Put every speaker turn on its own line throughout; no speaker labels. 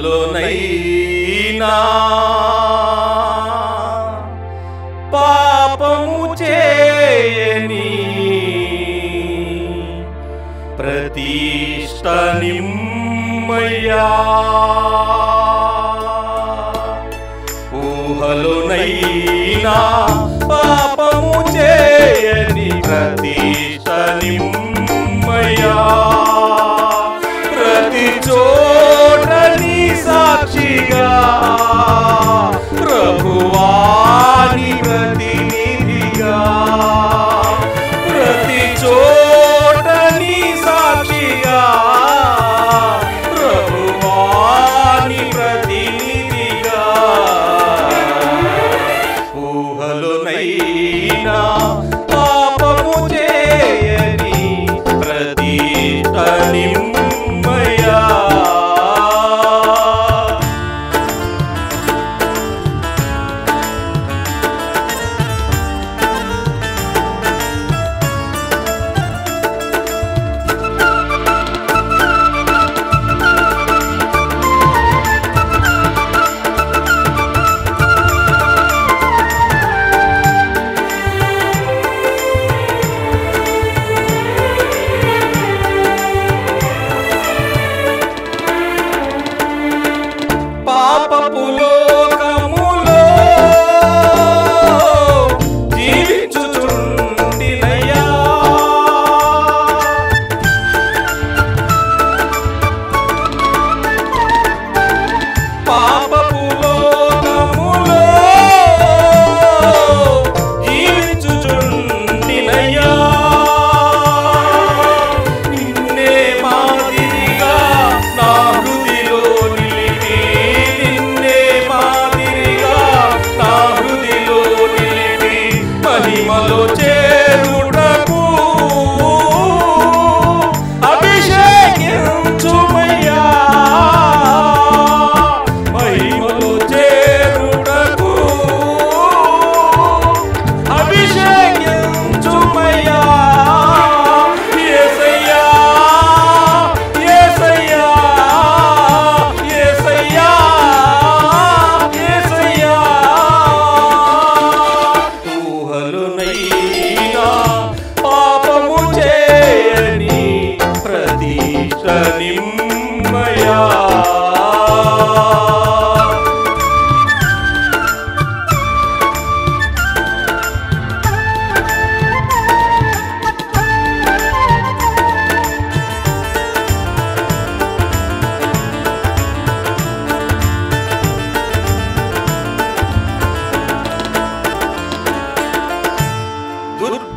ఊహలోనైనా పాపము చేయని ప్రతిష్ట నిమ్మయ్యా. ఊహలోనైనా పాపము చేయని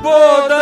Boda